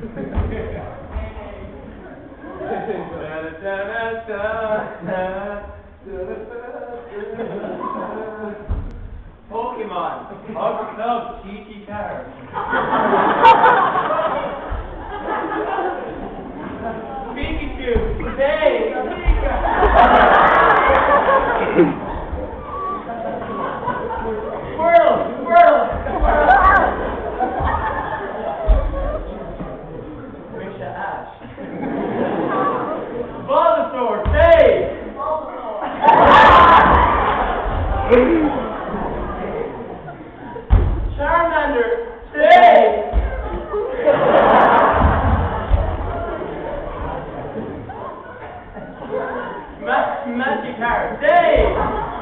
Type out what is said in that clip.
Pokemon, Club, TT Cars. Pikachu, today, Squirrel, Ash. Bulbasaur, face! Charmander, face! Ma- Magikarp, face!